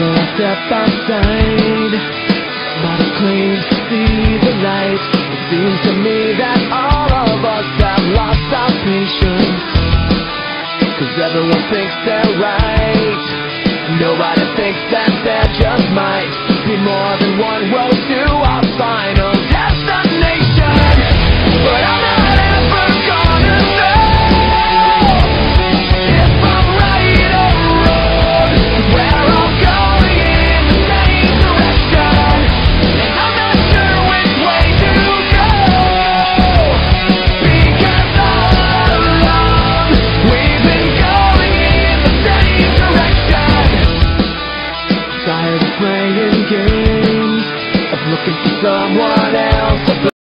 by side, but it's clean to see the light. It seems to me that all of us have lost our patience. Cause everyone thinks they're right. Nobody thinks that there looking for someone else